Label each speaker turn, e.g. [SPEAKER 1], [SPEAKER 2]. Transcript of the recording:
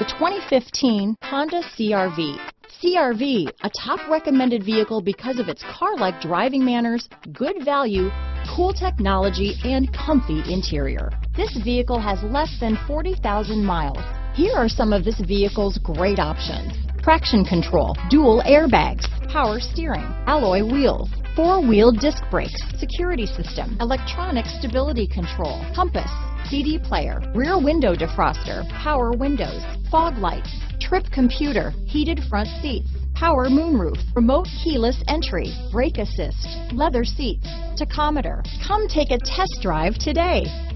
[SPEAKER 1] The 2015 Honda CRV. CRV, a top recommended vehicle because of its car-like driving manners, good value, cool technology, and comfy interior. This vehicle has less than 40,000 miles. Here are some of this vehicle's great options. Traction control, dual airbags, power steering, alloy wheels, four-wheel disc brakes, security system, electronic stability control, compass, CD player, rear window defroster, power windows, fog lights, trip computer, heated front seats, power moonroof, remote keyless entry, brake assist, leather seats, tachometer. Come take a test drive today.